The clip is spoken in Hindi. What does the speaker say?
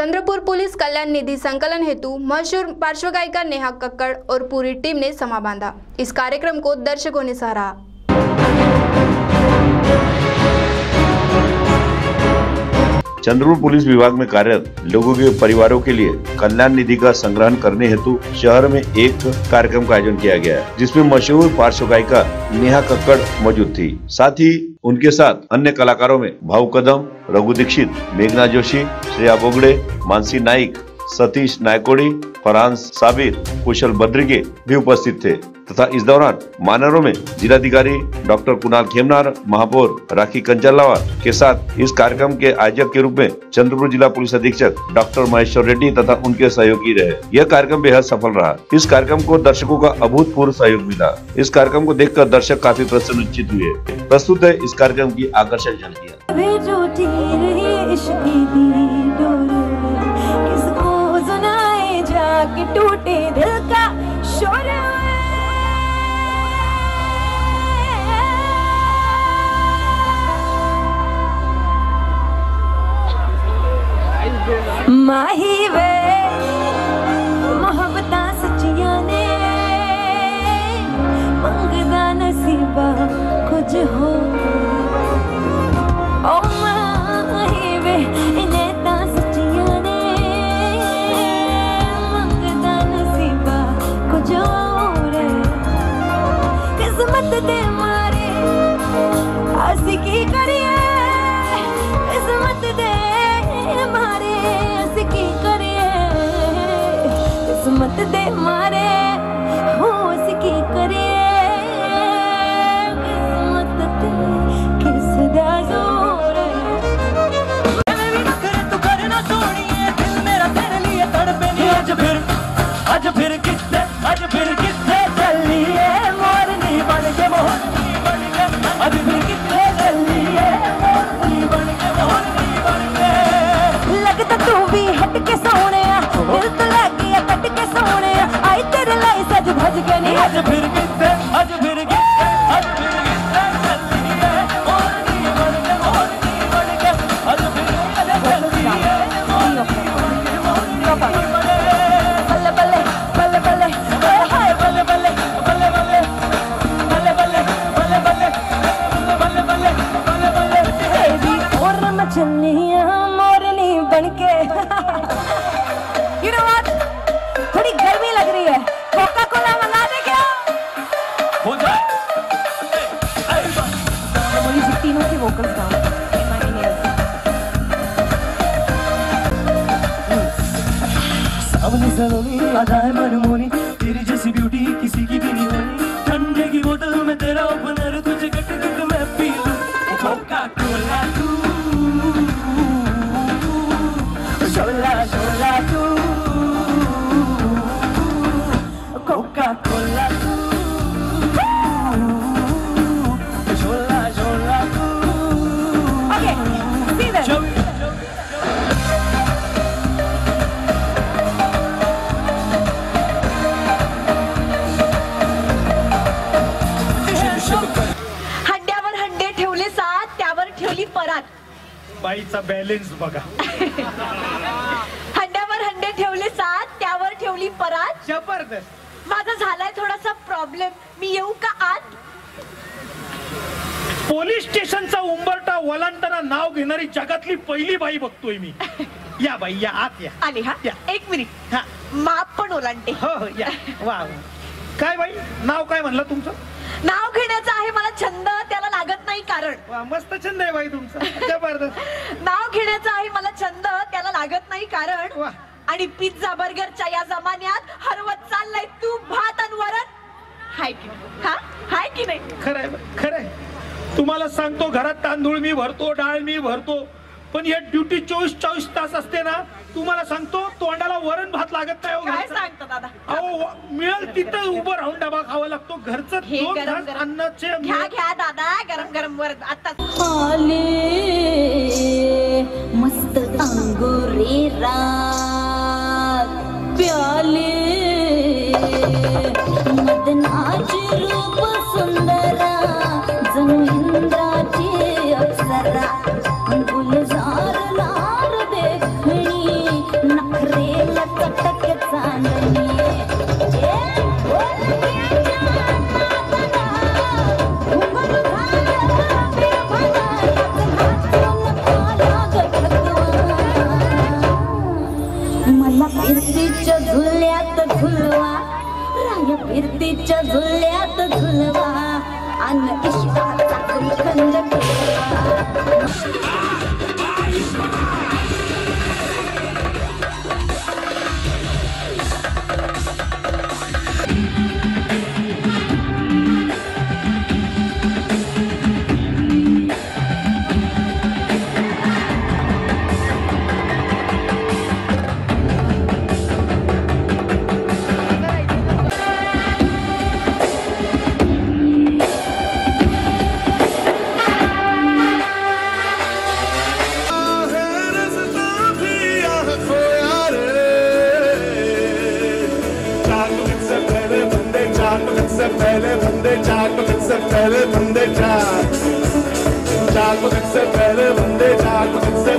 चंद्रपुर पुलिस कल्याण निधि संकलन हेतु मशहूर पार्श्व गायिका नेहा कक्कड़ और पूरी टीम ने समा बांधा। इस कार्यक्रम को दर्शकों ने सराहा। चंद्रपुर पुलिस विभाग में कार्यरत लोगों के परिवारों के लिए कल्याण निधि का संग्रहण करने हेतु शहर में एक कार्यक्रम का आयोजन किया गया जिसमें मशहूर पार्श्व गायिका नेहा कक्कड़ मौजूद थी। साथ ही उनके साथ अन्य कलाकारों में भाऊ कदम, रघु दीक्षित, मेघना जोशी, श्रेया बोगड़े, मानसी नाइक सतीश नायकोड़ी फरहान साबिर, कुशल बद्रिके भी उपस्थित थे। तथा इस दौरान मानरों में जिलाधिकारी डॉक्टर कुणाल खेमनार, महापौर राखी कंचलावार के साथ इस कार्यक्रम के आयोजक के रूप में चंद्रपुर जिला पुलिस अधीक्षक डॉक्टर महेश्वर रेड्डी तथा उनके सहयोगी रहे। यह कार्यक्रम बेहद सफल रहा। इस कार्यक्रम को दर्शकों का अभूतपूर्व सहयोग मिला। इस कार्यक्रम को देखकर दर्शक काफ़ी प्रसन्नचित हुए। प्रस्तुत है इस कार्यक्रम की आकर्षक झलकियाँ ਮਾਹੀ ਵੇ ਮੁਹੱਬਤਾਂ ਸੱਚੀਆਂ ਨੇ ਮੰਗਦਾ ਨਸੀਬਾ ਕੁਝ ਹੋ ਓ ਮਾਹੀ ਵੇ ਇਨੇ ਤਾਂ ਸੱਚੀਆਂ ਨੇ ਮੰਗਦਾ ਨਸੀਬਾ ਕੁਝ ਹੋ ਰੇ ਕਿਸਮਤ ਦੇ मत दे मारे होश की करे। Hadi gönül. Hadi bir gönül. तीनों के वोकल्स गाओ सावनी सलोनी आधा है मनमोनी तेरी जैसी ब्यूटी किसी की भी नहीं होनी। बाईचा बॅलेन्स बघा. हंड्यावर हंडे ठेवले सात त्यावर ठेवली परात. जबरदस्त. माझा झालाय थोडासा प्रॉब्लेम मी येऊ का आत? पोलीस स्टेशनचा उंबरटा वलांडताना नाव घेणारी जगातली पहिली बाई बघतोय मी. या बाई या आत या. आले हा? या. एक मिनिट हा. माप पण ओलांडते. हो हो या. वा वा. काय बाई? नाव काय म्हणलं तुमचं? नाव घेण्याचा आहे मला छंद. त्याला लागत नाही कारण. वा मस्त छंद आहे बाई तुमचा. जबरदस्त. नाव घेण्याचा आहे मला छंद त्याला लागत नाही कारण. वा. आणि पिझ्झा बर्गरच्या या जमान्यात हरवत चाललाय तू भात आणि वरण. हाय की नाही? हा? हाय की नाही? खरंय खरंय. तुम्हाला सांगतो घरात तांदूळ मी भरतो डाळ मी भरतो. पण या ड्युटी चोवीस चोवीस तास असते ना तुम्हाला सांगतो तोंडाला वरण भात लागत नाही हो काय घरचं. सांगतो दादा? अहो मिळेल तिथं उभं राहून डबा खावा लागतो. घरचं हे दोन गरम घास गरम. अन्नाचे घ्या घ्या दादा गरम गरम वर. आता आले मस्त अंगुरी रात फिरतीच्या झुल्यात झुलवा. राय फिरतीच्या झुल्यात झुलवा. अन्न इष्टाचा गुलखंड पहले बंदे चार मिनट से पहले बंदे चार। चार मिनट से पहले बंदे चार मिनट से